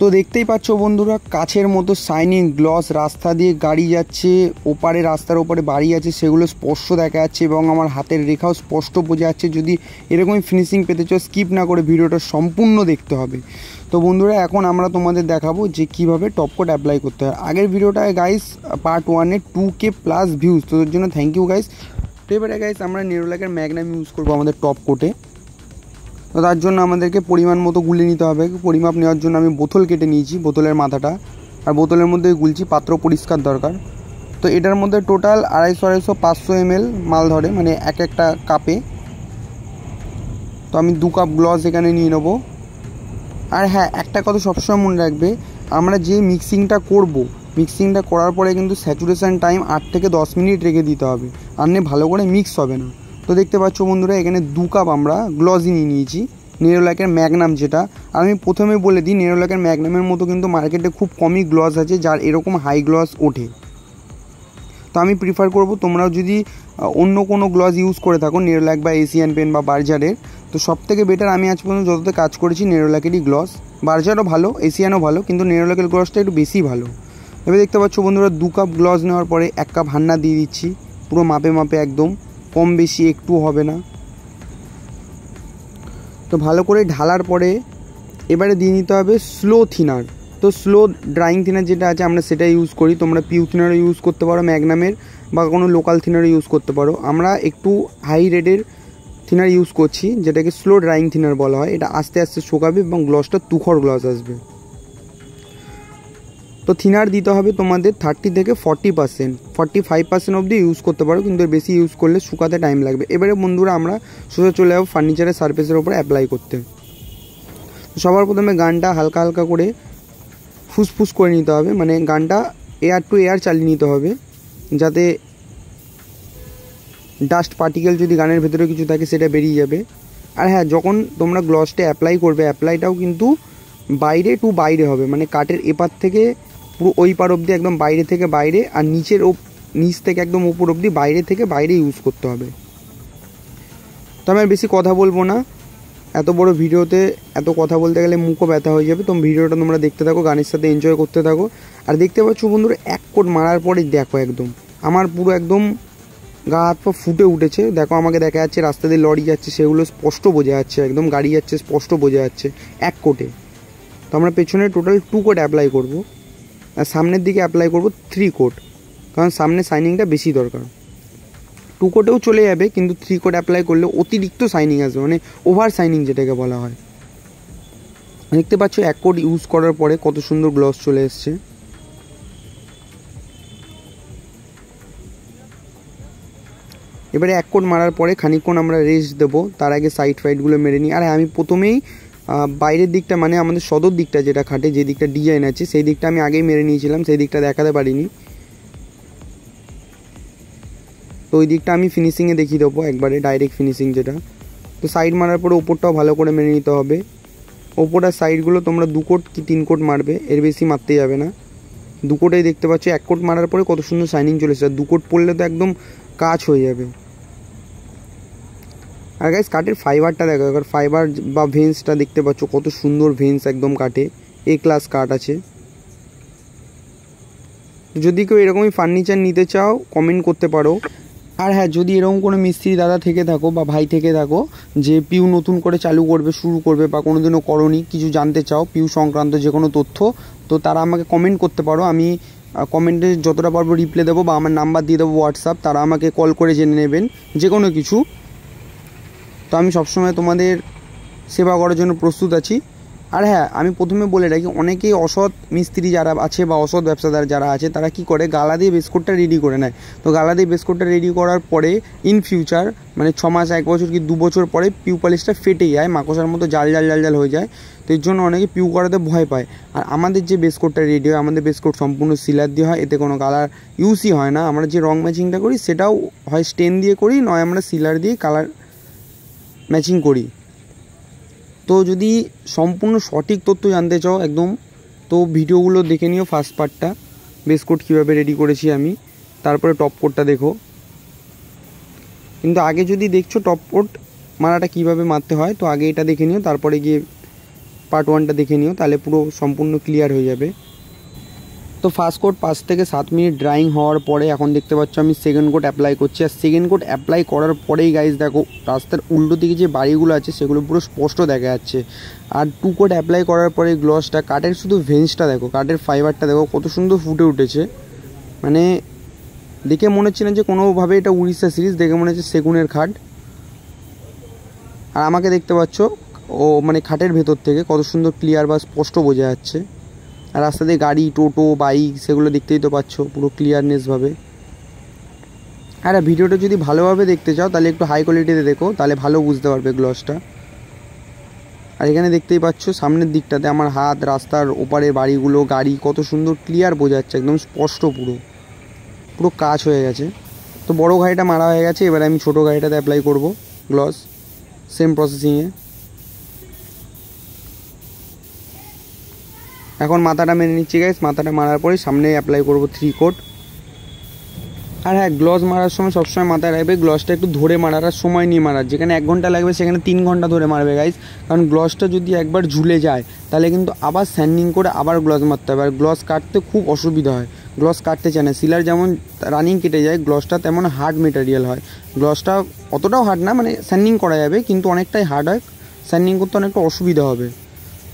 তো দেখতেই পাচ্ছ বন্ধুরা, কাছের মতো শাইনিং গ্লস রাস্তা দিয়ে গাড়ি যাচ্ছে, ওপারে রাস্তার ওপারে বাড়ি আছে, সেগুলো স্পষ্ট দেখা যাচ্ছে এবং আমার হাতের রেখাও স্পষ্ট বোঝা যাচ্ছে। যদি এরকমই ফিনিশিং পেতে চাও স্কিপ না করে ভিডিওটা সম্পূর্ণ দেখতে হবে। তো বন্ধুরা, এখন আমরা তোমাদের দেখাবো যে কীভাবে টপ কোট অ্যাপ্লাই করতে হয়। আগের ভিডিওটায় গাইস পার্ট ওয়ানে টু কে প্লাস ভিউজ তোদের জন্য থ্যাংক ইউ গাইস তো এবারে গাইস আমরা নেরোলাকের ম্যাগনাম ইউজ করব আমাদের টপ কোটে তো তার জন্য আমাদেরকে পরিমাণ মতো গুলে নিতে হবে। পরিমাপ নেওয়ার জন্য আমি বোতল কেটে নিয়েছি, বোতলের মাথাটা। আর বোতলের মধ্যে গুলছি পাত্র পরিষ্কার দরকার। তো এটার মধ্যে টোটাল আড়াইশো আড়াইশো পাঁচশো এমএল মাল ধরে মানে এক একটা কাপে। তো আমি দু কাপ গ্লস এখানে নিয়ে নেব। আর হ্যাঁ একটা কথা সবসময় মনে রাখবে, আমরা যে মিক্সিংটা করব মিক্সিংটা করার পরে কিন্তু স্যাচুরেশান টাইম আট থেকে দশ মিনিট রেখে দিতে হবে। আর ভালো করে মিক্স হবে না। তো দেখতে পাচ্ছ বন্ধুরা, এখানে দু কাপ আমরা গ্লসই নিয়ে নিয়েছি নেরোলাকের ম্যাগনাম যেটা। আর আমি প্রথমে বলে দিই নেরোলাকের ম্যাগনামের মতো কিন্তু মার্কেটে খুব কমই গ্লস আছে, যার এরকম হাই গ্লস ওঠে। তো আমি প্রিফার করব তোমরাও যদি অন্য কোনো গ্লস ইউজ করে থাকো নেরোল্যাক বা এশিয়ান পেন বা বার্জারের তো সব থেকে বেটার আমি আজ পর্যন্ত যতটা কাজ করেছি নেরোল্যাকেরই গ্লস বার্জারও ভালো এশিয়ানও ভালো, কিন্তু নেরোল্যাকের গ্লসটা একটু বেশি ভালো। এবার দেখতে পাচ্ছ বন্ধুরা, দু কাপ গ্লস নেওয়ার পরে এক কাপ হান্না দিয়ে দিচ্ছি, পুরো মাপে মাপে একদম। কম বেশি একটু হবে না। তো ভালো করে ঢালার পরে এবারে দিয়ে নিতে হবে স্লো থিনার তো স্লো ড্রাইং থিনার যেটা আছে আমরা সেটা ইউজ করি। তোমরা পিউ থিনারও ইউজ করতে পারো ম্যাগনামের বা কোনো লোকাল থিনারও ইউজ করতে পারো। আমরা একটু হাই রেটের থিনার ইউজ করছি, যেটাকে স্লো ড্রাইং থিনার বলা হয়। এটা আস্তে আস্তে শুকাবে এবং গ্লসটা তুখর গ্লস আসবে। তো থিনার দিতে হবে তোমাদের থার্টি থেকে forty percent forty five percent অবধি ইউজ করতে পারো, কিন্তু বেশি ইউজ করলে শুকাতে টাইম লাগবে। এবারে বন্ধুরা আমরা সোজা চলে যাব ফার্নিচারের সার্ফেসের ওপরে অ্যাপ্লাই করতে। সবার প্রথমে গানটা হালকা হালকা করে ফুসফুস করে নিতে হবে মানে গানটা এয়ার টু এয়ার চালিয়ে নিতে হবে, যাতে ডাস্ট পার্টিকেল যদি গানের ভেতরে কিছু থাকে সেটা বেরিয়ে যাবে। আর হ্যাঁ যখন তোমরা গ্লসটা অ্যাপ্লাই করবে অ্যাপ্লাইটাও কিন্তু বাইরে টু বাইরে হবে মানে কাঠের এপার থেকে পুরো ওই পার অবধি একদম বাইরে থেকে বাইরে আর নিচের ও নিচ থেকে একদম উপর অবধি বাইরে থেকে বাইরে ইউজ করতে হবে। তো আমি আর বেশি কথা বলব না। এত বড় ভিডিওতে এত কথা বলতে গেলে মুখও ব্যথা হয়ে যাবে। তো ভিডিওটা তোমরা দেখতে থাকো, গানের সাথে এনজয় করতে থাকো। আর দেখতে পাচ্ছ বন্ধুরা, এক কোট মারার পরে দেখো একদম। আমার পুরো একদম গা হাত পা ফুটে উঠেছে। দেখো আমাকে দেখা যাচ্ছে রাস্তা দিয়ে লরি যাচ্ছে, সেগুলো স্পষ্ট বোঝা যাচ্ছে একদম। গাড়ি যাচ্ছে, স্পষ্ট বোঝা যাচ্ছে এক কোটে। তো আমরা পেছনে টোটাল টু কোট অ্যাপ্লাই করব। সামনের দিকে অ্যাপ্লাই করব থ্রি কোট কারণ সামনে শাইনিংটা বেশি দরকার। টু কোটেও চলে যাবে, কিন্তু থ্রি কোট অ্যাপ্লাই করলে অতিরিক্ত শাইনিং আসবে মানে ওভার শাইনিং যেটাকে বলা হয়। দেখতে পাচ্ছ এক কোট ইউজ করার পরে কত সুন্দর গ্লস চলে এসছে। এবারে এক কোট মারার পরে খানিকক্ষণ আমরা রেস্ট দেবো, তার আগে সাইড ফাইডগুলো মেরে নিই। আর, আমি প্রথমেই বাইরের দিকটা মানে আমাদের সদর দিকটা যেটা খাটে, যে দিকটা ডিজাইন আছে, সেই দিকটা আমি আগেই মেরে নিয়েছিলাম, সেই দিকটা দেখাতে পারিনি। তো ওই দিকটা আমি ফিনিশিংয়ে দেখিয়ে দেবো, একবারে ডাইরেক্ট ফিনিশিং যেটা। তো সাইড মারার পরে ওপরটাও ভালো করে মেরে নিতে হবে। ওপর আর সাইডগুলো তোমরা দু কোট কি তিন কোট মারবে, এর বেশি মারতে যাবে না। দু কোটেই দেখতে পাচ্ছ, এক কোট মারার পরে কত সুন্দর শাইনিং চলে এসেছে দু কোট পড়লে তো একদম কাজ হয়ে যাবে। আর গাইস কাঠের ফাইবারটা দেখো, এবার ফাইবার বা ভেন্সটা দেখতে পাচ্ছ, কত সুন্দর ভেন্স একদম কাটে এ ক্লাস কাঠ আছে। যদি কেউ এরকমই ফার্নিচার নিতে চাও কমেন্ট করতে পারো। আর হ্যাঁ যদি এরকম কোনো মিস্ত্রি দাদা থেকে থাকো বা ভাই থেকে থাকো, যে পিউ নতুন করে চালু করবে, শুরু করবে বা কোনো দিনও করনি, কিছু জানতে চাও, পিউ সংক্রান্ত যে কোনো তথ্য, তো তারা আমাকে কমেন্ট করতে পারো। আমি কমেন্টে যতটা পারব রিপ্লাই দেবো বা আমার নাম্বার দিয়ে দেবো হোয়াটসঅ্যাপ তারা আমাকে কল করে জেনে নেবেন। যে কোনো কিছু। তো আমি সবসময় তোমাদের সেবা করার জন্য প্রস্তুত আছি। আর হ্যাঁ আমি প্রথমে বলে রাখি, অনেকেই অসৎ মিস্ত্রি যারা আছে বা অসৎ ব্যবসাদার যারা আছে, তারা কি করে? গালা দিয়ে বিস্কুটটা রেডি করে নেয়। তো গালা দিয়ে বিস্কুটটা রেডি করার পরে ইন ফিউচার মানে ছ মাস, এক বছর কি দু বছর পরে পিউ পালিশটা ফেটে যায় মাকসার মতো জাল জাল জাল জাল হয়ে যায়। তো এর জন্য অনেকে পিউ করাতে ভয় পায়। আর আমাদের যে বেসকোটটা রেডি হয়, আমাদের বেসকোট সম্পূর্ণ সিলার দিয়ে হয়, এতে কোনো কালার ইউজই হয় না। আমরা যে রং ম্যাচিংটা করি, সেটাও হয় স্টেন দিয়ে করি, নয় আমরা সিলার দিয়ে কালার ম্যাচিং করি। তো যদি সম্পূর্ণ সঠিক তথ্য জানতে চাও একদম, তো ভিডিওগুলো দেখে নিও ফার্স্ট পার্টটা বেস কোট কীভাবে রেডি করেছি আমি, তারপরে টপ কোটটা দেখো। কিন্তু আগে যদি দেখছ টপ কোট মারাটা কীভাবে মারতে হয়, তো আগে এটা দেখে নিও, তারপরে গিয়ে পার্ট ওয়ানটা দেখে নিও, তাহলে পুরো সম্পূর্ণ ক্লিয়ার হয়ে যাবে। তো ফার্স্ট কোট পাঁচ থেকে সাত মিনিট ড্রাইং হওয়ার পরে এখন দেখতে পাচ্ছ আমি সেকেন্ড কোট অ্যাপ্লাই করছি। আর সেকেন্ড কোট অ্যাপ্লাই করার পরেই গাইজ দেখো, রাস্তার উল্টো দিকে যে বাড়িগুলো আছে সেগুলো পুরো স্পষ্ট দেখা যাচ্ছে। আর টু কোট অ্যাপ্লাই করার পরে গ্লসটা কাঠের শুধু ভেঞ্চটা দেখো, কাঠের ফাইবারটা দেখো, কত সুন্দর ফুটে উঠেছে। মানে দেখে মনে হচ্ছে না যে কোনোভাবে এটা উড়িষ্যা সিরিজ দেখে মনে হচ্ছে সেগুনের খাট। আর আমাকে দেখতে পাচ্ছ, ও মানে খাটের ভেতর থেকে কত সুন্দর ক্লিয়ার বা স্পষ্ট বোঝা যাচ্ছে। আর রাস্তা দিয়ে গাড়ি, টোটো, বাইক সেগুলো দেখতেই তো পাচ্ছ পুরো ক্লিয়ারনেসভাবে আর ভিডিওটা যদি ভালোভাবে দেখতে চাও, তাহলে একটু হাই কোয়ালিটিতে দেখো, তাহলে ভালো বুঝতে পারবে গ্লসটা আর এখানে দেখতেই পাচ্ছ, সামনের দিকটাতে আমার হাত, রাস্তার ওপারে বাড়িগুলো, গাড়ি, কত সুন্দর ক্লিয়ার বোঝা যাচ্ছে একদম স্পষ্ট পুরো। পুরো কাজ হয়ে গেছে। তো বড় গাড়িটা মারা হয়ে গেছে, এবার আমি ছোটো গাড়িটাতে অ্যাপ্লাই করব গ্লস সেম প্রসেসিংয়ে এখন মাথাটা মেরে নিচ্ছি গাইস মাথাটা মারার পরে সামনে অ্যাপ্লাই করব থ্রি কোট আর হ্যাঁ গ্লস মারার সময় সবসময় মাথায় রাখবে গ্লসটা একটু ধরে মারার সময় নিয়ে মারার। যেখানে এক ঘণ্টা লাগবে, সেখানে তিন ঘণ্টা ধরে মারবে গাইস কারণ গ্লসটা যদি একবার ঝুলে যায়, তাহলে কিন্তু আবার স্যান্ডিং করে আবার গ্লস মারতে হবে। আর গ্লস কাটতে খুব অসুবিধা হয়। গ্লস কাটতে চায় না। সিলার যেমন রানিং কেটে যায় গ্লসটা তেমন হার্ড মেটেরিয়াল হয়। গ্লসটা অতটাও হার্ড না মানে স্যান্ডিং করা যাবে, কিন্তু অনেকটাই হার্ড হয়। স্যান্ডিং করতে অনেকটা অসুবিধা হবে।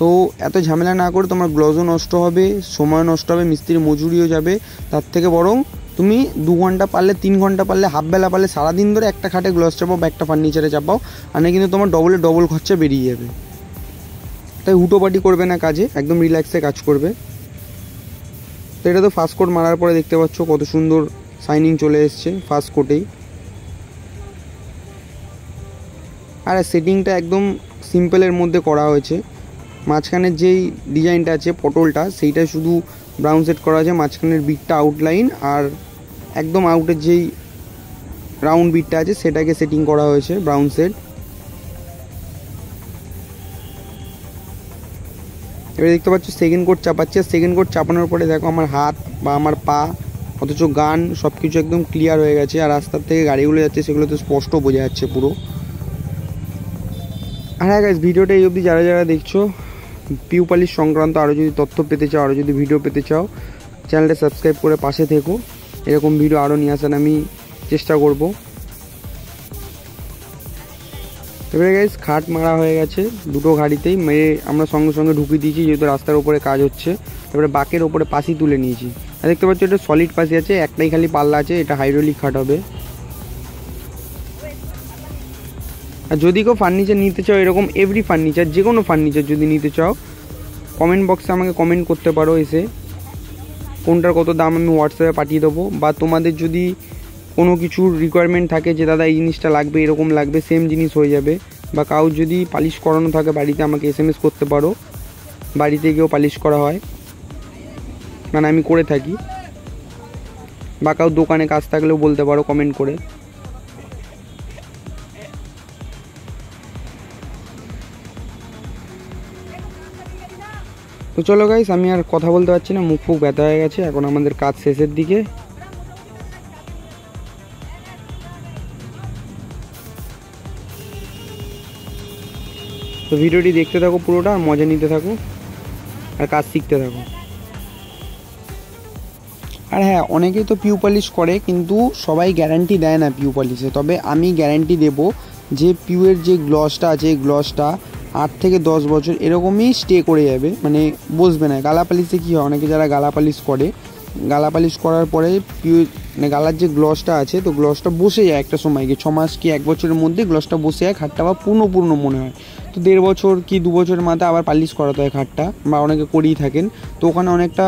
তো এত ঝামেলা না করে তোমার গ্লজও নষ্ট হবে, সময় নষ্ট হবে মিস্ত্রির মজুরিও যাবে। তার থেকে বরং তুমি দু ঘণ্টা পারলে, তিন ঘণ্টা পারলে, হাফ বেলা পারলে, সারাদিন ধরে একটা খাটে গ্লস চাপাও বা একটা ফার্নিচারে চাপাও, আর না কিন্তু তোমার ডবলে ডবল খরচা বেরিয়ে যাবে। তাই হুটোপাটি করবে না কাজে, একদম রিল্যাক্সে কাজ করবে। তো এটা তো ফার্স্ট কোট মারার পরে দেখতে পাচ্ছ কত সুন্দর সাইনিং চলে এসছে ফার্স্ট কোটেই আর সেটিংটা একদম সিম্পলের মধ্যে করা হয়েছে। মাঝখানের যেই ডিজাইনটা আছে পটলটা, সেইটা শুধু ব্রাউন সেট করা আছে, মাঝখানের বিটটা আউটলাইন আর একদম আউটের যেই রাউন্ড বিটটা আছে, সেটাকে সেটিং করা হয়েছে ব্রাউন সেট এবার দেখতে পাচ্ছ সেকেন্ড কোট চাপাচ্ছে সেকেন্ড কোট চাপানোর পরে দেখো আমার হাত বা আমার পা, অথচ গান সব কিছু একদম ক্লিয়ার হয়ে গেছে আর রাস্তার থেকে গাড়িগুলো যাচ্ছে, সেগুলো তো স্পষ্ট বোঝা যাচ্ছে পুরো। আর হ্যাঁ গাইজ ভিডিওটা এই অবধি যারা যারা দেখছ পিউ পালিশ সংক্রান্ত আরও যদি তথ্য পেতে চাও আরও যদি ভিডিও পেতে চাও চ্যানেলটা সাবস্ক্রাইব করে পাশে থেকো। এরকম ভিডিও আরও নিয়ে আসার আমি চেষ্টা করব। এবারে গাইজ খাট মারা হয়ে গেছে দুটো গাড়িতেই। মেরে আমরা সঙ্গে সঙ্গে ঢুকিয়ে দিয়েছি, যেহেতু রাস্তার ওপরে কাজ হচ্ছে। এবারে বাকের ওপরে পাশি তুলে নিয়েছি। আর দেখতে পাচ্ছ, এটা সলিড পাশি আছে, একটাই খালি পাল্লা আছে, এটা হাইড্রোলিক খাট হবে। আর যদি কেউ ফার্নিচার নিতে চাও, এরকম এভরি ফার্নিচার যে কোনো ফার্নিচার যদি নিতে চাও কমেন্ট বক্সে আমাকে কমেন্ট করতে পারো এসে। কোনটার কত দাম আমি হোয়াটসঅ্যাপে পাঠিয়ে দেবো। বা তোমাদের যদি কোনো কিছুর রিকোয়ারমেন্ট থাকে যে, দাদা, এই জিনিসটা লাগবে, এরকম লাগবে সেম জিনিস হয়ে যাবে। বা কাউ যদি পালিশ করানো থাকে বাড়িতে, আমাকে এস এম এস করতে পারো। বাড়িতে গিয়েও পালিশ করা হয়। মানে আমি করে থাকি। বা কাউ দোকানে কাজ থাকলেও বলতে পারো কমেন্ট করে। তো চলো গাইস আমি আর কথা বলতে পারছি না মুখ ফুক ব্যথা হয়ে গেছে, এখন আমাদের কাজ শেষের দিকে। তো ভিডিওটি দেখতে থাকো পুরোটা, আর মজা নিতে থাকো, আর কাজ শিখতে থাকো। আর হ্যাঁ অনেকেই তো পিউ পলিশ করে, কিন্তু সবাই গ্যারান্টি দেয় না পিউ পলিশে তবে আমি গ্যারান্টি দেব যে পিউয়ের যে গ্লসটা আছে, এই গ্লসটা আট থেকে দশ বছর এরকমই স্টে করে যাবে মানে বসবে না। গালাপালিশে কী হয়? অনেকে যারা গালা পালিশ করে গালা পালিশ করার পরে পিউ মানে গালার যে গ্লসটা আছে, তো গ্লসটা বসে যায় একটা সময় গিয়ে ছ মাস কি এক বছরের মধ্যে গ্লসটা বসে যায়, খাটটা বা পূর্ণ পূর্ণ মনে হয়। তো দেড় বছর কি দু বছরের মাথায় আবার পালিশ করাতে হয় খাটটা, বা অনেকে করেই থাকেন, তো ওখানে অনেকটা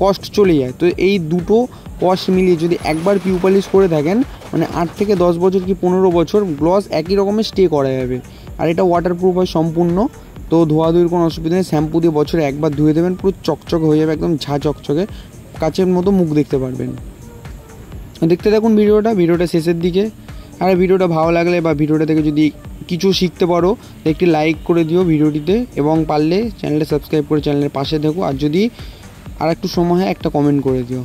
কস্ট চলে যায়। তো এই দুটো কস্ট মিলিয়ে যদি একবার পিউ পালিশ করে থাকেন মানে আট থেকে দশ বছর কি পনেরো বছর গ্লস একই রকমের স্টে করা যাবে। আর এটা ওয়াটারপ্রুফ হয় সম্পূর্ণ। তো ধোয়া ধোয়াধুয়ির কোনো অসুবিধা নেই। শ্যাম্পু দিয়ে বছরে একবার ধুয়ে দেবেন, পুরো চকচকে হয়ে যাবে, একদম ঝা চকচকে। কাচের মতো মুখ দেখতে পারবেন। দেখতে থাকুন ভিডিওটা ভিডিওটা শেষের দিকে। আর ভিডিওটা ভালো লাগলে বা ভিডিওটা থেকে যদি কিছু শিখতে পারো, একটি লাইক করে দিও ভিডিওটিতে। এবং পারলে চ্যানেলটা সাবস্ক্রাইব করে চ্যানেলের পাশে দেখো আর যদি আর একটু সময় হয়, একটা কমেন্ট করে দিও।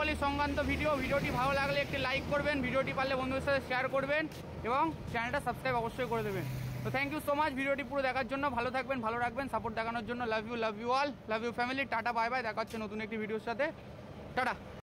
ফ্যামিলি সংক্রান্ত ভিডিও, ভিডিওটি ভালো লাগলে একটি লাইক করবেন, ভিডিওটি পারলে বন্ধুদের সাথে শেয়ার করবেন এবং চ্যানেলটা সাবস্ক্রাইব অবশ্যই করে দেবেন। তো থ্যাংক ইউ সো মাচ ভিডিওটি পুরো দেখার জন্য ভালো থাকবেন, ভালো রাখবেন সাপোর্ট দেখানোর জন্য love you love you all love you family tata bye bye দেখা হচ্ছে নতুন একটি ভিডিওর সাথে, টাটা।